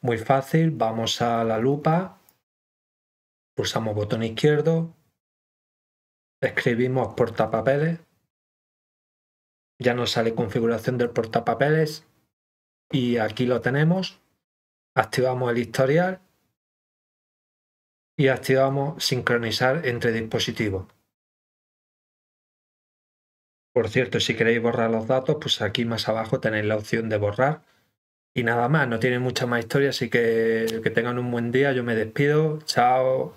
Muy fácil, vamos a la lupa, pulsamos botón izquierdo, escribimos portapapeles, ya nos sale configuración del portapapeles y aquí lo tenemos. Activamos el historial y activamos sincronizar entre dispositivos. Por cierto, si queréis borrar los datos, pues aquí más abajo tenéis la opción de borrar. Y nada más, no tiene mucha más historia, así que que tengan un buen día, yo me despido, chao.